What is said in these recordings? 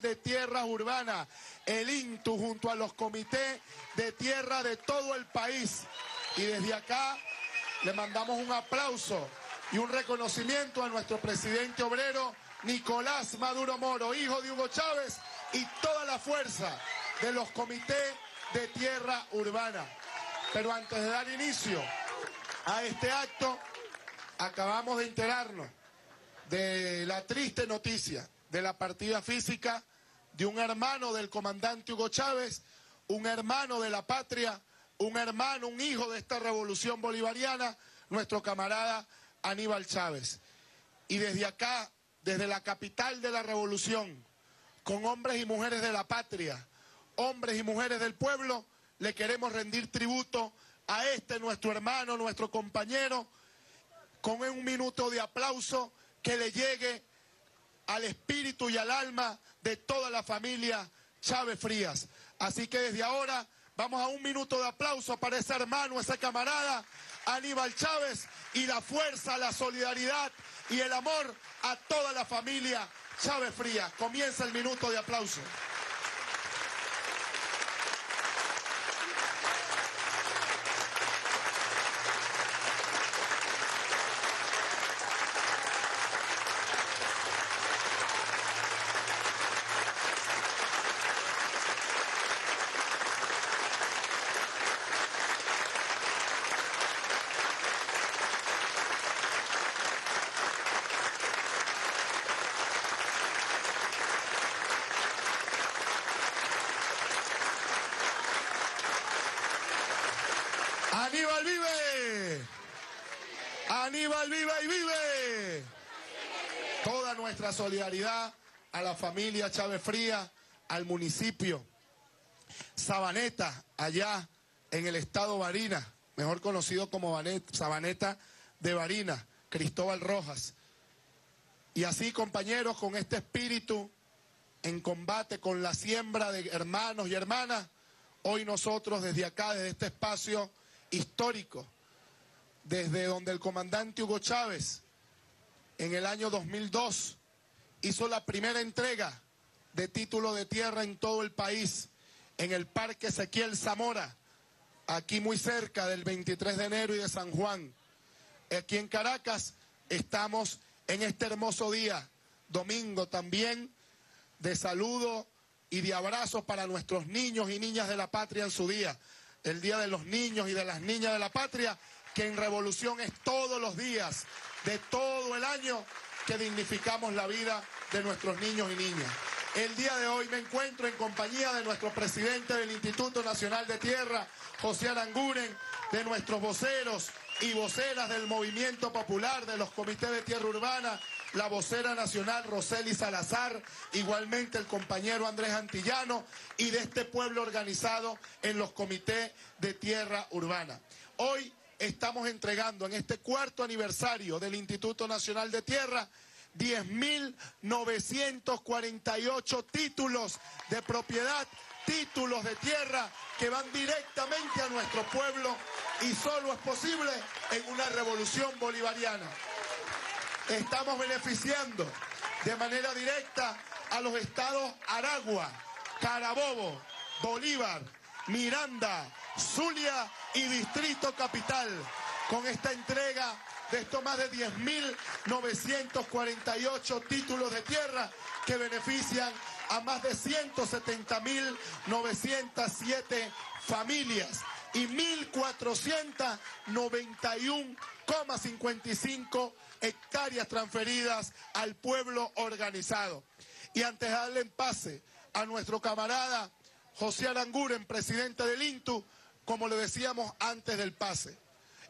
de Tierras Urbanas, el INTU, junto a los comités de tierra de todo el país. Y desde acá le mandamos un aplauso y un reconocimiento a nuestro presidente obrero Nicolás Maduro Moro, hijo de Hugo Chávez, y toda la fuerza de los comités de tierra urbana. Pero antes de dar inicio a este acto, acabamos de enterarnos de la triste noticia de la partida física de un hermano del comandante Hugo Chávez, un hermano de la patria, un hermano, un hijo de esta revolución bolivariana, nuestro camarada Aníbal Chávez. Y desde acá, desde la capital de la revolución, con hombres y mujeres de la patria, hombres y mujeres del pueblo, le queremos rendir tributo a este nuestro hermano, nuestro compañero, con un minuto de aplauso que le llegue al espíritu y al alma de toda la familia Chávez Frías. Así que desde ahora vamos a un minuto de aplauso para ese hermano, ese camarada, Aníbal Chávez, y la fuerza, la solidaridad y el amor a toda la familia Chávez Frías. Comienza el minuto de aplauso. Aníbal vive. Aníbal vive y vive. Toda nuestra solidaridad a la familia Chávez Fría, al municipio Sabaneta, allá en el estado Barina, mejor conocido como Sabaneta de Barina, Cristóbal Rojas. Y así, compañeros, con este espíritu en combate con la siembra de hermanos y hermanas, hoy nosotros desde acá, desde este espacio, histórico, desde donde el comandante Hugo Chávez en el año 2002 hizo la primera entrega de título de tierra en todo el país, en el Parque Ezequiel Zamora, aquí muy cerca del 23 de enero y de San Juan. Aquí en Caracas estamos en este hermoso día, domingo también, de saludo y de abrazos para nuestros niños y niñas de la patria en su día el Día de los Niños y de las Niñas de la Patria, que en revolución es todos los días de todo el año que dignificamos la vida de nuestros niños y niñas. El día de hoy me encuentro en compañía de nuestro presidente del Instituto Nacional de Tierra, José Aranguren, de nuestros voceros y voceras del Movimiento Popular, de los comités de tierra urbana, la vocera nacional Roseli Salazar, igualmente el compañero Andrés Antillano y de este pueblo organizado en los comités de tierra urbana. Hoy estamos entregando en este cuarto aniversario del Instituto Nacional de Tierra 10.948 títulos de propiedad, títulos de tierra que van directamente a nuestro pueblo y solo es posible en una revolución bolivariana. Estamos beneficiando de manera directa a los estados Aragua, Carabobo, Bolívar, Miranda, Zulia y Distrito Capital con esta entrega de estos más de 10.948 títulos de tierra que benefician a más de 170.907 familias y 1.491,55 hectáreas transferidas al pueblo organizado. Y antes de darle en pase a nuestro camarada José Aranguren, presidente del INTU, como le decíamos antes del pase,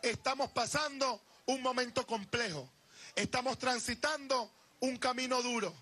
estamos pasando un momento complejo, estamos transitando un camino duro,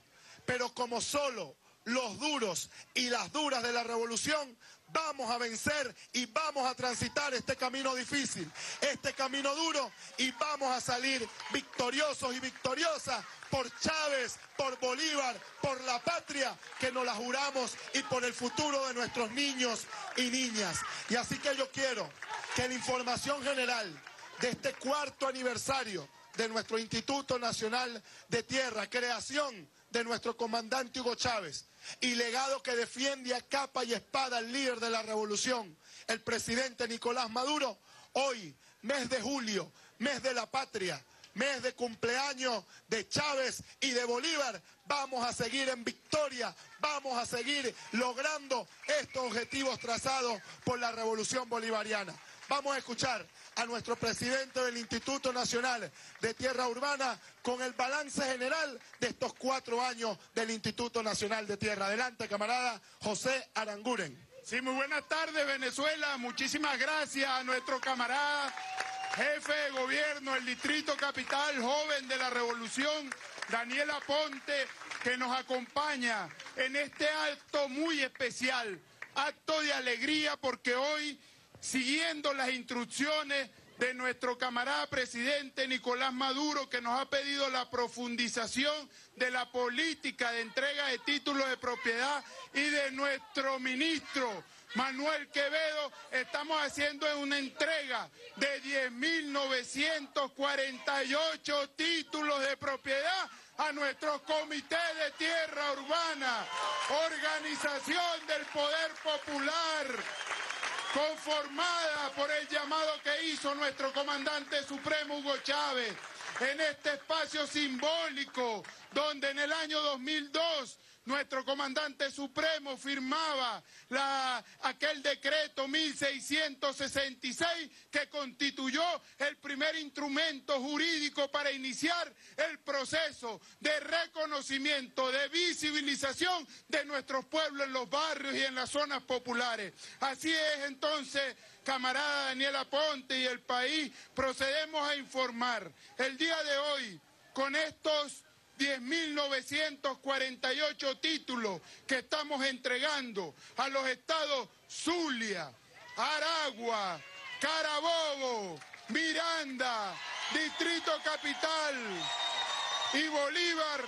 pero como solo los duros y las duras de la revolución vamos a vencer y vamos a transitar este camino difícil, este camino duro y vamos a salir victoriosos y victoriosas por Chávez, por Bolívar, por la patria que nos la juramos y por el futuro de nuestros niños y niñas. Y así que yo quiero que la información general de este cuarto aniversario de nuestro Instituto Nacional de Tierra, creación de nuestro comandante Hugo Chávez y legado que defiende a capa y espada el líder de la revolución, el presidente Nicolás Maduro, hoy, mes de julio, mes de la patria, mes de cumpleaños de Chávez y de Bolívar, vamos a seguir en victoria, vamos a seguir logrando estos objetivos trazados por la revolución bolivariana. Vamos a escuchar a nuestro presidente del Instituto Nacional de Tierra Urbana con el balance general de estos cuatro años del Instituto Nacional de Tierra. Adelante, camarada José Aranguren. Sí, muy buenas tardes, Venezuela. Muchísimas gracias a nuestro camarada, jefe de gobierno, el Distrito Capital, joven de la Revolución, Daniel Aponte, que nos acompaña en este acto muy especial, acto de alegría porque hoy siguiendo las instrucciones de nuestro camarada presidente Nicolás Maduro, que nos ha pedido la profundización de la política de entrega de títulos de propiedad y de nuestro ministro Manuel Quevedo, estamos haciendo una entrega de 10.948 títulos de propiedad a nuestro Comité de Tierra Urbana, Organización del Poder Popular conformada por el llamado que hizo nuestro comandante supremo Hugo Chávez en este espacio simbólico donde en el año 2002 nuestro comandante supremo firmaba aquel decreto 1666 que constituyó el primer instrumento jurídico para iniciar el proceso de reconocimiento, de visibilización de nuestros pueblos en los barrios y en las zonas populares. Así es entonces, camarada Daniela Ponte y el país, procedemos a informar el día de hoy con estos 10.948 títulos que estamos entregando a los estados Zulia, Aragua, Carabobo, Miranda, Distrito Capital y Bolívar,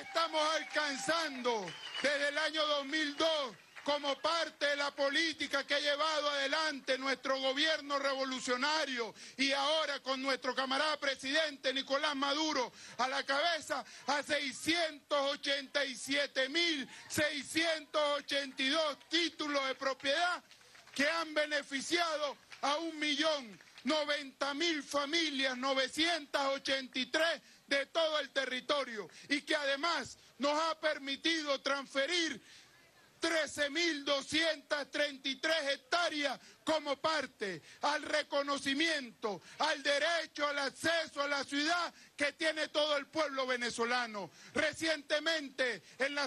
estamos alcanzando desde el año 2002 como parte de la política que ha llevado adelante nuestro gobierno revolucionario y ahora con nuestro camarada presidente Nicolás Maduro a la cabeza a 687.682 títulos de propiedad que han beneficiado a un millón noventa mil familias, 983 de todo el territorio y que además nos ha permitido transferir 13.233 hectáreas como parte al reconocimiento, al derecho al acceso a la ciudad que tiene todo el pueblo venezolano. Recientemente, en la